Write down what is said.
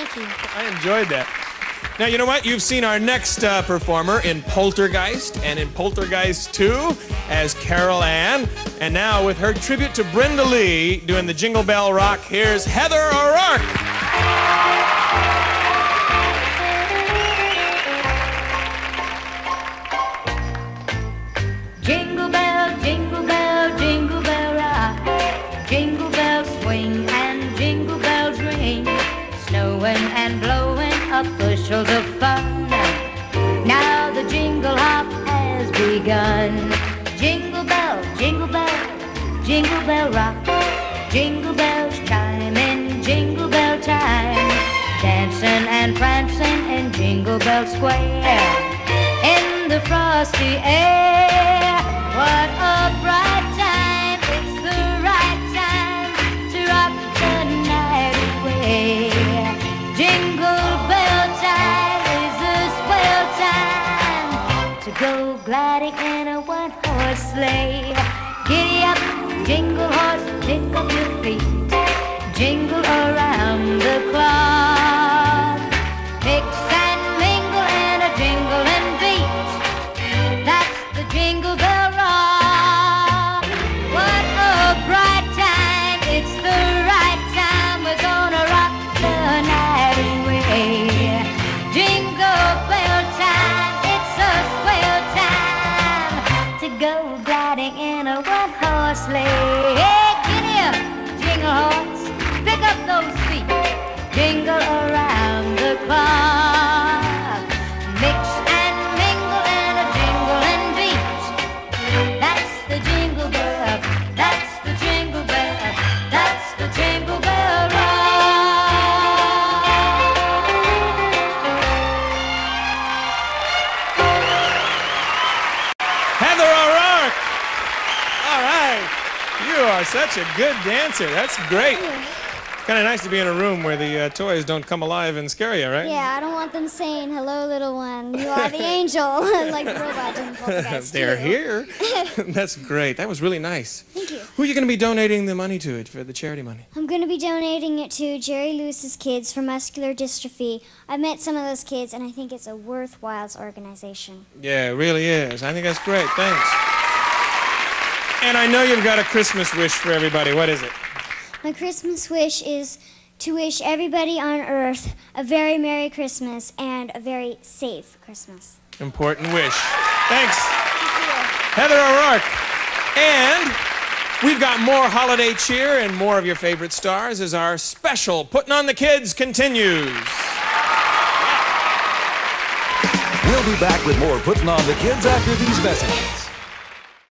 Thank you. I enjoyed that. Now, you know what? You've seen our next uh, performer in Poltergeist and in Poltergeist 2 as Carol Anne. And now, with her tribute to Brenda Lee doing the Jingle Bell Rock, here's Heather O'Rourke. Bushels of fun. Now the jingle hop has begun. Jingle bell, jingle bell, jingle bell rock. Jingle bells chime in jingle bell time. Dancing and prancing in Jingle Bell Square in the frosty air. Go gliding in a one-horse sleigh. Giddy up, jingle horse, pick up your feet, jingle around the clock. Sleigh. You are such a good dancer. That's great. Kind of nice to be in a room where the uh, toys don't come alive and scare you, right? Yeah, I don't want them saying, hello, little one. You are the angel. like the robot in Poltergeist They're 2. here. That's great. That was really nice. Thank you. Who are you going to be donating the money to it for the charity money? I'm going to be donating it to Jerry Lewis's kids for muscular dystrophy. I've met some of those kids, and I think it's a worthwhile organization. Yeah, it really is. I think that's great. Thanks. And I know you've got a Christmas wish for everybody. What is it? My Christmas wish is to wish everybody on Earth a very Merry Christmas and a very safe Christmas. Important wish. Thanks. Heather O'Rourke. And we've got more holiday cheer and more of your favorite stars as our special Putting on the Kids continues. We'll be back with more Putting on the Kids after these messages.